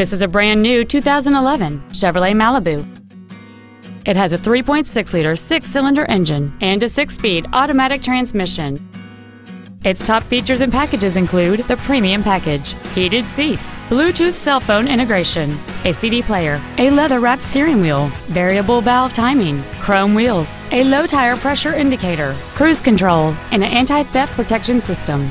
This is a brand new 2011 Chevrolet Malibu. It has a 3.6-liter six-cylinder engine and a six-speed automatic transmission. Its top features and packages include the premium package, heated seats, Bluetooth cell phone integration, a CD player, a leather-wrapped steering wheel, variable valve timing, chrome wheels, a low tire pressure indicator, cruise control, and an anti-theft protection system.